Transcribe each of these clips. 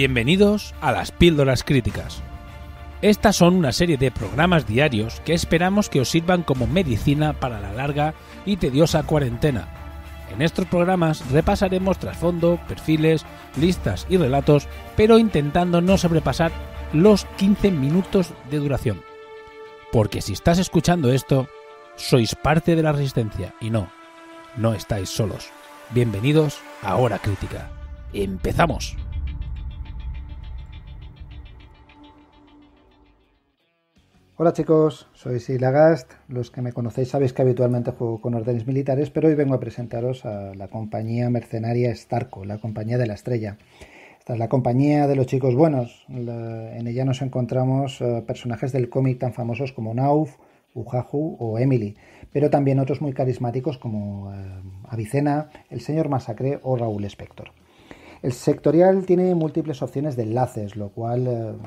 Bienvenidos a las píldoras críticas. Estas son una serie de programas diarios que esperamos que os sirvan como medicina para la larga y tediosa cuarentena. En estos programas repasaremos trasfondo, perfiles, listas y relatos, pero intentando no sobrepasar los 15 minutos de duración. Porque si estás escuchando esto, sois parte de la resistencia y no, no estáis solos. Bienvenidos a Hora Crítica. ¡Empezamos! Hola chicos, soy Silagast. Los que me conocéis sabéis que habitualmente juego con órdenes militares, pero hoy vengo a presentaros a la compañía mercenaria Starco, la compañía de la estrella. Esta es la compañía de los chicos buenos. en ella nos encontramos uh, personajes del cómic tan famosos como Nauf, Ujahu o Emily, pero también otros muy carismáticos como uh, Avicena, el señor Masacre o Raúl Spector. El sectorial tiene múltiples opciones de enlaces, lo cual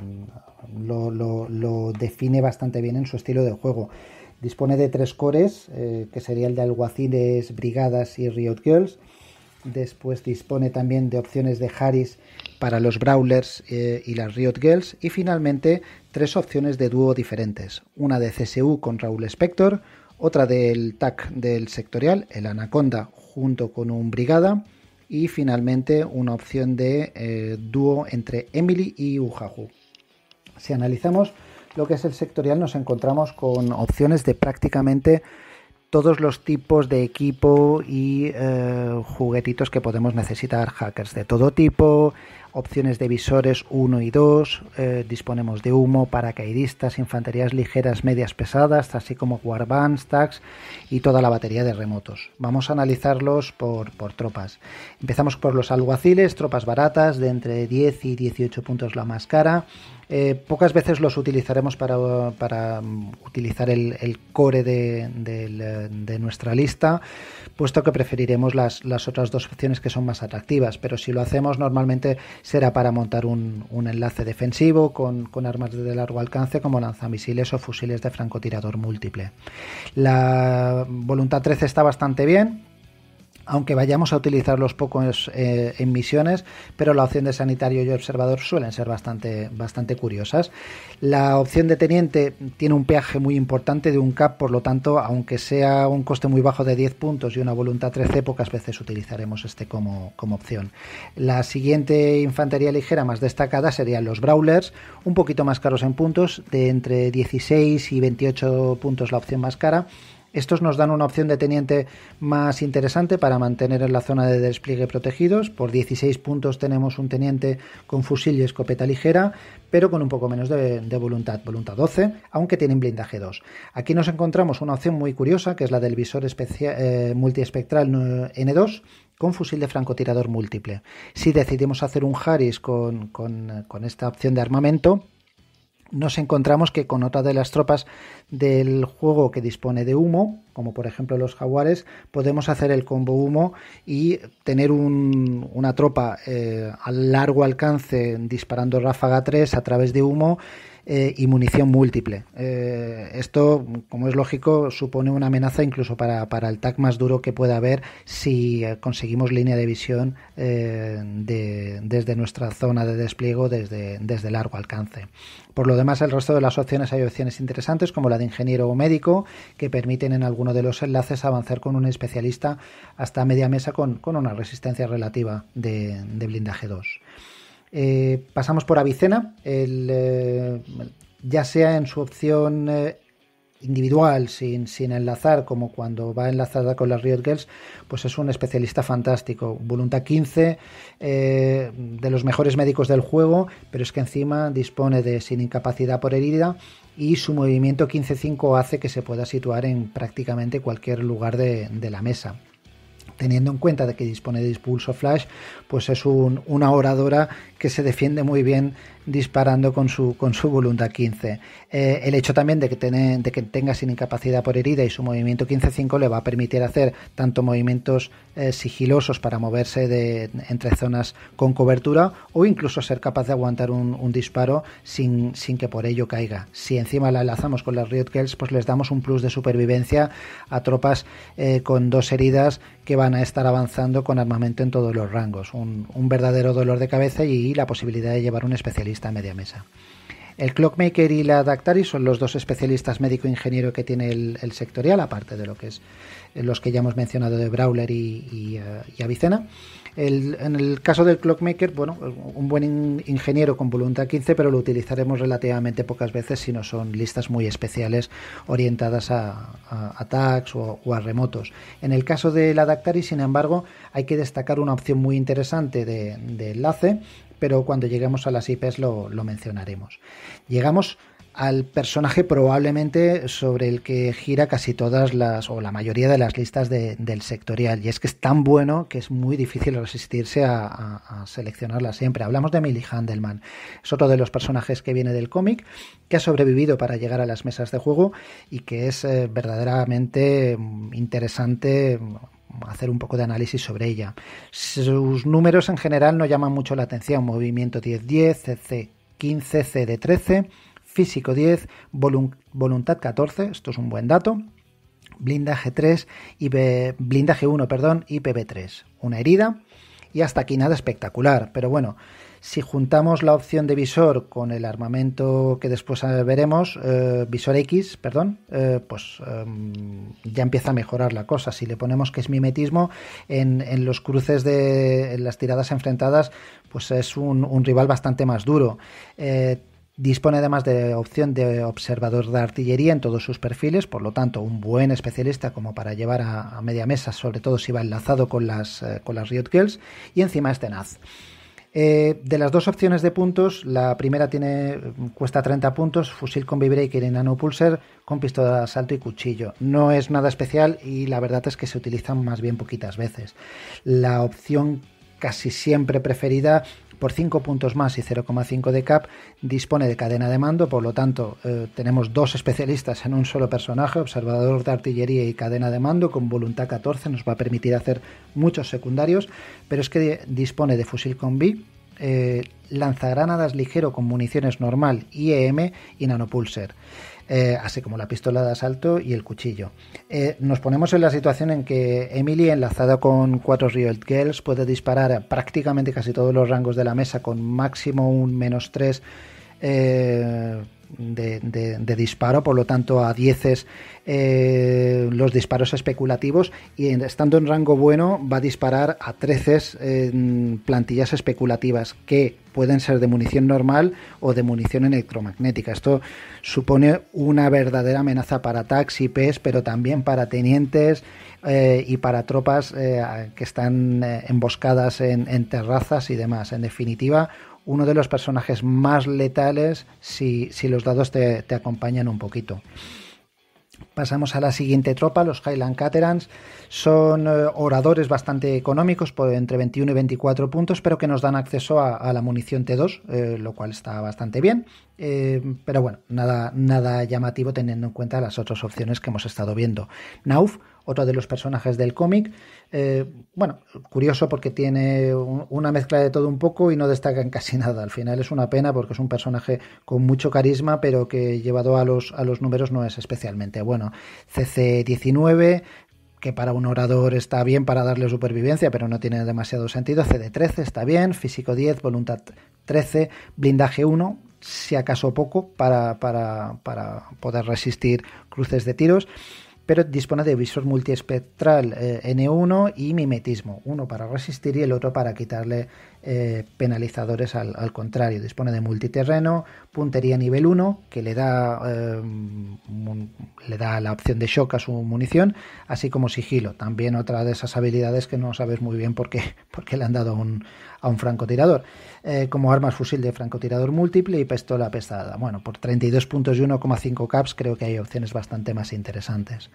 lo, define bastante bien en su estilo de juego. Dispone de tres cores, eh, que sería el de alguaciles, brigadas y Riot Girls. Después dispone también de opciones de Harris para los Brawlers eh, y las Riot Girls. Y finalmente tres opciones de dúo diferentes. Una de CSU con Raúl Spector, otra del TAC del sectorial, el Anaconda junto con un Brigada y finalmente una opción de eh, dúo entre Emily y Ujahu. Si analizamos lo que es el sectorial nos encontramos con opciones de prácticamente todos los tipos de equipo y eh, juguetitos que podemos necesitar, hackers de todo tipo, opciones de visores 1 y 2, eh, disponemos de humo, paracaidistas, infanterías ligeras, medias pesadas, así como warbands, tags y toda la batería de remotos. Vamos a analizarlos por, por tropas. Empezamos por los alguaciles, tropas baratas de entre 10 y 18 puntos la más cara eh, pocas veces los utilizaremos para, mm, utilizar el, core de, nuestra lista, puesto que preferiremos las, otras dos opciones que son más atractivas, pero si lo hacemos normalmente será para montar un, enlace defensivo con, con, armas de largo alcance como lanzamisiles o fusiles de francotirador múltiple. La voluntad 13 está bastante bien, aunque vayamos a utilizarlos pocos eh, en misiones, pero la opción de sanitario y observador suelen ser bastante, bastante curiosas. La opción de teniente tiene un peaje muy importante de un cap, por lo tanto, aunque sea un coste muy bajo de 10 puntos y una voluntad 13, pocas veces utilizaremos este como, como opción. La siguiente infantería ligera más destacada serían los Brawlers, un poquito más caros en puntos, de entre 16 y 28 puntos la opción más cara estos nos dan una opción de teniente más interesante para mantener en la zona de despliegue protegidos. Por 16 puntos tenemos un teniente con fusil y escopeta ligera, pero con un poco menos de, voluntad, voluntad 12, aunque tienen blindaje 2. Aquí nos encontramos una opción muy curiosa, que es la del visor eh, multiespectral N2 con fusil de francotirador múltiple. Si decidimos hacer un Harris con esta opción de armamento, nos encontramos que con otra de las tropas del juego que dispone de humo, como por ejemplo los jaguares, podemos hacer el combo humo y tener una tropa eh, a largo alcance disparando ráfaga 3 a través de humo eh, y munición múltiple. Eh, esto, como es lógico, supone una amenaza incluso para, el TAC más duro que pueda haber si eh, conseguimos línea de visión desde nuestra zona de despliegue desde, desde largo alcance. Por lo demás, el resto de las opciones hay opciones interesantes como la de ingeniero o médico que permiten en alguno de los enlaces avanzar con un especialista hasta media mesa con, una resistencia relativa de, de blindaje 2. Eh, pasamos por Avicena, eh, ya sea en su opción eh, individual, sin, sin, enlazar, como cuando va enlazada con las Riot Girls, pues es un especialista fantástico. Voluntad 15, de los mejores médicos del juego, pero es que encima dispone de sin incapacidad por herida y su movimiento 15-5 hace que se pueda situar en prácticamente cualquier lugar de la mesa teniendo en cuenta de que dispone de Impulso Flash, pues es una oradora que se defiende muy bien disparando con su, con su voluntad 15. Eh, el hecho también de que, de que tenga sin incapacidad por herida y su movimiento 15-5 le va a permitir hacer tanto movimientos eh, sigilosos para moverse de, entre zonas con cobertura o incluso ser capaz de aguantar un, disparo sin, sin, que por ello caiga. Si encima la enlazamos con las Riot Girls, pues les damos un plus de supervivencia a tropas eh, con dos heridas que que van a estar avanzando con armamento en todos los rangos. Un, verdadero dolor de cabeza y la posibilidad de llevar un especialista a media mesa. El Clockmaker y la Dactari son los dos especialistas médico-ingeniero que tiene el, sectorial, aparte de lo que es los que ya hemos mencionado de Brawler y, y Avicena en el caso del Clockmaker, bueno, un buen ingeniero con voluntad 15, pero lo utilizaremos relativamente pocas veces si no son listas muy especiales orientadas a, attacks o, a remotos. En el caso de la Dactari, sin embargo, hay que destacar una opción muy interesante de, enlace, pero cuando lleguemos a las IPs lo, lo mencionaremos. Llegamos al personaje probablemente sobre el que gira casi todas las o la mayoría de las listas del sectorial y es que es tan bueno que es muy difícil resistirse a, seleccionarla siempre. Hablamos de Millie Handelman, es otro de los personajes que viene del cómic que ha sobrevivido para llegar a las mesas de juego y que es eh, verdaderamente mm, interesante hacer un poco de análisis sobre ella. Sus números en general no llaman mucho la atención, movimiento 10-10, CC 15, CD 13 físico 10, voluntad 14, esto es un buen dato, blindaje 3 y blindaje 1, perdón, y PB3, una herida y hasta aquí nada espectacular, pero bueno, si juntamos la opción de visor con el armamento que después eh, veremos, eh, visor X, perdón, eh, pues em, ya empieza a mejorar la cosa. Si le ponemos que es mimetismo, en, los cruces de las tiradas enfrentadas, pues es un rival bastante más duro. Dispone además de opción de observador de artillería en todos sus perfiles, por lo tanto, un buen especialista como para llevar a, media mesa, sobre todo si va enlazado con las, eh, con las Riot Girls, y encima es tenaz. Eh, de las dos opciones de puntos, la primera tiene cuesta 30 puntos, fusil con vibreaker y nanopulser con pistola de asalto y cuchillo. No es nada especial y la verdad es que se utilizan más bien poquitas veces. La opción casi siempre preferida por 5 puntos más y 0,5 de cap, dispone de cadena de mando, por lo tanto eh, tenemos dos especialistas en un solo personaje, observador de artillería y cadena de mando, con voluntad 14, nos va a permitir hacer muchos secundarios, pero es que dispone de fusil con B, eh, lanzagranadas ligero con municiones normal, IEM y nanopulser. Eh, así como la pistola de asalto y el cuchillo. Eh, nos ponemos en la situación en que Emily, enlazada con cuatro Riot Girls, puede disparar prácticamente casi todos los rangos de la mesa con máximo un menos 3 de, disparo, por lo tanto a 10 eh, los disparos especulativos y estando en rango bueno va a disparar a 13 en plantillas especulativas que pueden ser de munición normal o de munición electromagnética. Esto supone una verdadera amenaza para taxis, pero también para tenientes eh, y para tropas eh, que están emboscadas en terrazas y demás. En definitiva, uno de los personajes más letales si, los dados te, acompañan un poquito. Pasamos a la siguiente tropa, los Highland Caterans. Son eh, oradores bastante económicos, entre 21 y 24 puntos, pero que nos dan acceso a, la munición T2, eh, lo cual está bastante bien. Eh, pero bueno, nada, nada llamativo teniendo en cuenta las otras opciones que hemos estado viendo. Nauf, otro de los personajes del cómic. Eh, bueno, curioso porque tiene una mezcla de todo un poco y no destaca en casi nada. Al final es una pena porque es un personaje con mucho carisma, pero que llevado a los, a los números no es especialmente bueno. CC19, que para un orador está bien para darle supervivencia, pero no tiene demasiado sentido. CD13 está bien, físico 10, voluntad 13, blindaje 1, si acaso poco, para, para, para poder resistir cruces de tiros pero dispone de visor multiespectral eh, N1 y mimetismo, uno para resistir y el otro para quitarle eh, penalizadores al, contrario. Dispone de multiterreno, puntería nivel 1, que le da, eh, le da la opción de shock a su munición, así como sigilo. También otra de esas habilidades que no sabes muy bien por qué, le han dado a un, a un francotirador. Eh, como armas fusil de francotirador múltiple y pistola pesada. Bueno, por 32 puntos y 1,5 caps creo que hay opciones bastante más interesantes.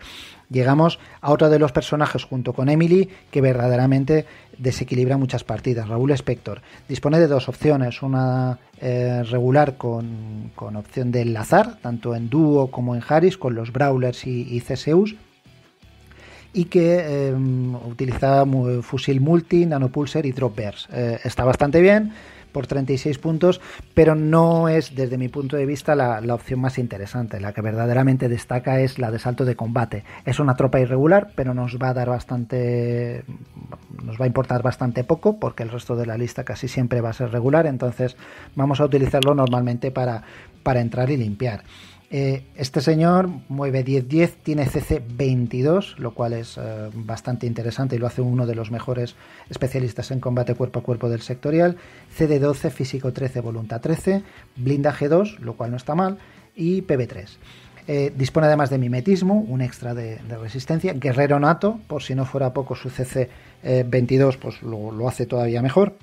Llegamos a otro de los personajes junto con Emily que verdaderamente desequilibra muchas partidas. Raúl Spector dispone de dos opciones, una eh, regular con, opción de enlazar, tanto en dúo como en Harris, con los Brawlers y, CSUs y que em, utiliza fusil multi, nanopulser y drop eh, está bastante bien por 36 puntos, pero no es desde mi punto de vista la, opción más interesante. La que verdaderamente destaca es la de salto de combate. Es una tropa irregular, pero nos va a dar bastante, nos va a importar bastante poco porque el resto de la lista casi siempre va a ser regular, entonces vamos a utilizarlo normalmente para, para entrar y limpiar. Eh, este señor mueve 10-10, tiene CC 22, lo cual es eh, bastante interesante y lo hace uno de los mejores especialistas en combate cuerpo a cuerpo del sectorial. CD 12, físico 13, voluntad 13, blindaje 2, lo cual no está mal, y PB3. Eh, dispone además de mimetismo, un extra de, resistencia. Guerrero nato, por si no fuera poco su CC 22, pues lo hace todavía mejor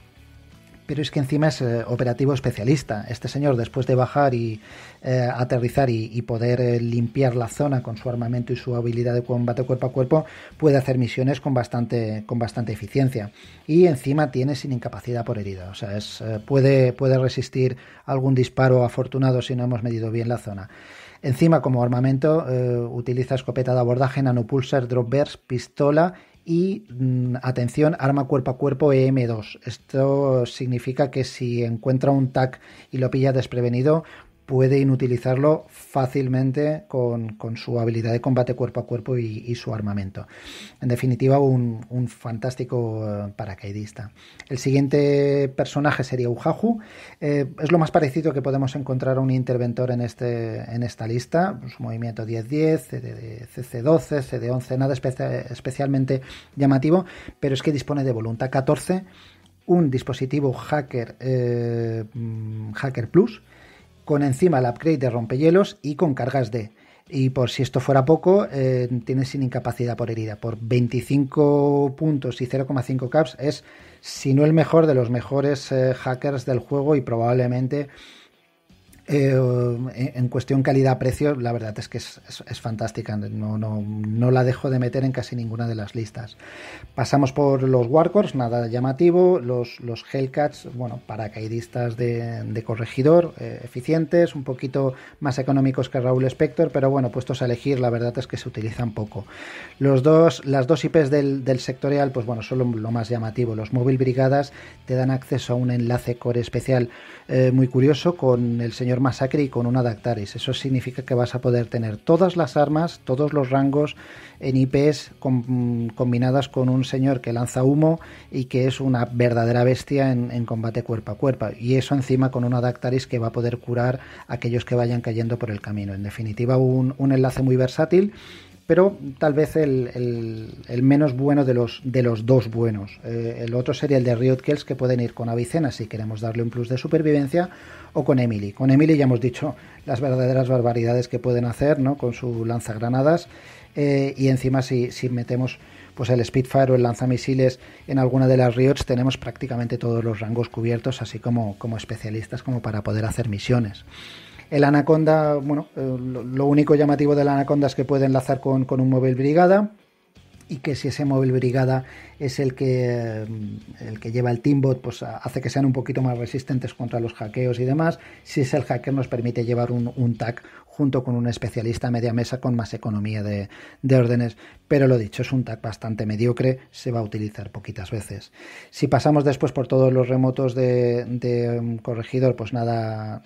pero es que encima es eh, operativo especialista. Este señor, después de bajar y eh, aterrizar y, poder eh, limpiar la zona con su armamento y su habilidad de combate cuerpo a cuerpo, puede hacer misiones con bastante, con bastante eficiencia. Y encima tiene sin incapacidad por herida. O sea, es, puede, puede resistir algún disparo afortunado si no hemos medido bien la zona. Encima, como armamento, utiliza escopeta de abordaje, nanopulsar, drop burst, pistola y mm, atención, arma cuerpo a cuerpo EM2. Esto significa que si encuentra un TAC y lo pilla desprevenido, puede inutilizarlo fácilmente con, su habilidad de combate cuerpo a cuerpo y, su armamento. En definitiva, un, fantástico eh, paracaidista. El siguiente personaje sería Ujahu. Eh, es lo más parecido que podemos encontrar a un interventor en, este, en esta lista. Su movimiento 10-10, CC12, CD11, nada especialmente llamativo, pero es que dispone de voluntad 14, un dispositivo hacker, eh, mm, hacker Plus, con encima el upgrade de rompehielos y con cargas de. Y por si esto fuera poco, eh, tiene sin incapacidad por herida. Por 25 puntos y 0,5 caps es, si no el mejor, de los mejores eh, hackers del juego y probablemente eh, en cuestión calidad-precio, la verdad es que es, fantástica. No, no, no, la dejo de meter en casi ninguna de las listas. Pasamos por los Warcors, nada llamativo. Los, los Hellcats, bueno, paracaidistas de, corregidor, eh, eficientes, un poquito más económicos que Raúl Spector, pero bueno, puestos a elegir, la verdad es que se utilizan poco. Los dos, las dos IPs del, del sectorial, pues bueno, son lo, más llamativo. Los Móvil Brigadas te dan acceso a un enlace core especial eh, muy curioso con el señor Masacre y con una Dactaris. Eso significa que vas a poder tener todas las armas, todos los rangos en IPs combinadas con un señor que lanza humo y que es una verdadera bestia en, combate cuerpo a cuerpo. Y eso encima con una Dactaris que va a poder curar a aquellos que vayan cayendo por el camino. En definitiva, un, enlace muy versátil pero tal vez el, menos bueno de los, de los dos buenos. Eh, el otro sería el de Riot Kills, que pueden ir con Avicena si queremos darle un plus de supervivencia, o con Emily. Con Emily ya hemos dicho las verdaderas barbaridades que pueden hacer ¿no? con su lanzagranadas eh, y encima si, si, metemos pues el Spitfire o el lanzamisiles en alguna de las Riots tenemos prácticamente todos los rangos cubiertos así como, como especialistas como para poder hacer misiones. El Anaconda, bueno, eh, lo, único llamativo del Anaconda es que puede enlazar con, con un móvil brigada y que si ese móvil brigada es el que, mm, el que lleva el Teambot, pues hace que sean un poquito más resistentes contra los hackeos y demás. Si es el hacker nos permite llevar un, un tag junto con un especialista media mesa con más economía de, órdenes. Pero lo dicho, es un tag bastante mediocre, se va a utilizar poquitas veces. Si pasamos después por todos los remotos de, um, corregidor, pues nada,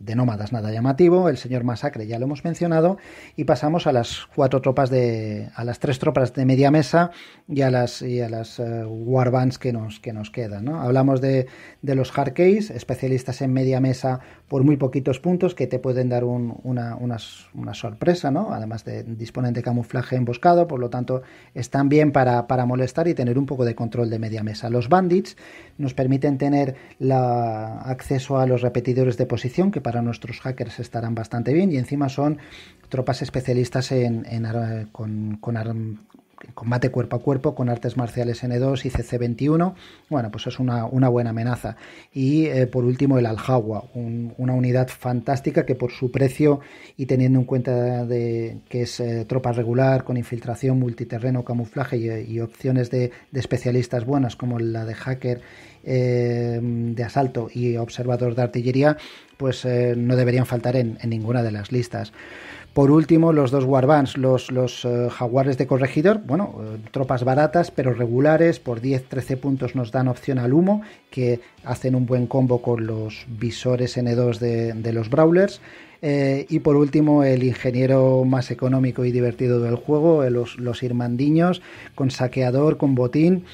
de nómadas, nada llamativo. El señor Masacre ya lo hemos mencionado. Y pasamos a las cuatro tropas de, a las tres tropas de media mesa y a las, y a las uh, warbands que nos, que nos quedan. Hablamos de, de los hardcase, especialistas en media mesa por muy poquitos puntos que te pueden dar una, una, sorpresa, ¿no? Además de disponen de camuflaje emboscado, por lo tanto están bien para, para, molestar y tener un poco de control de media mesa. Los bandits nos permiten tener la, acceso a los repetidores de posición, que para nuestros hackers estarán bastante bien, y encima son tropas especialistas en, en con, con, combate cuerpo a cuerpo con artes marciales N2 y CC21. Bueno, pues es una, buena amenaza. Y eh, por último el Aljawa, una unidad fantástica que por su precio y teniendo en cuenta de, que es eh, tropa regular con infiltración, multiterreno, camuflaje y, opciones de, especialistas buenas como la de hacker eh, de asalto y observador de artillería, pues no deberían faltar en ninguna de las listas. Por último, los dos Warbands, los, eh, jaguares de corregidor, bueno, eh, tropas baratas pero regulares, por 10-13 puntos nos dan opción al humo, que hacen un buen combo con los visores N2 de, los Brawlers. Eh, y por último, el ingeniero más económico y divertido del juego, los, los Irmandiños, con saqueador, con botín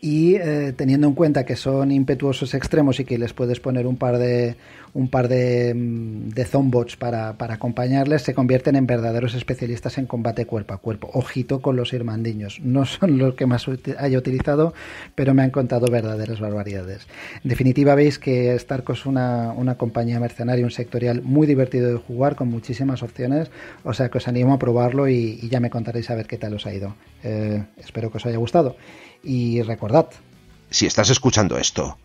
y teniendo en cuenta que son impetuosos extremos y que les puedes poner un par de un par de, mm, de zombots para, para, acompañarles, se convierten en verdaderos especialistas en combate cuerpo a cuerpo. Ojito con los irmandiños. No son los que más haya utilizado, pero me han contado verdaderas barbaridades. En definitiva, veis que Starco es una, una compañía mercenaria, un sectorial muy divertido de jugar, con muchísimas opciones. O sea que os animo a probarlo y, ya me contaréis a ver qué tal os ha ido. Eh, espero que os haya gustado. Y recordad. Si estás escuchando esto,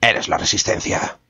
eres la resistencia.